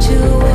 to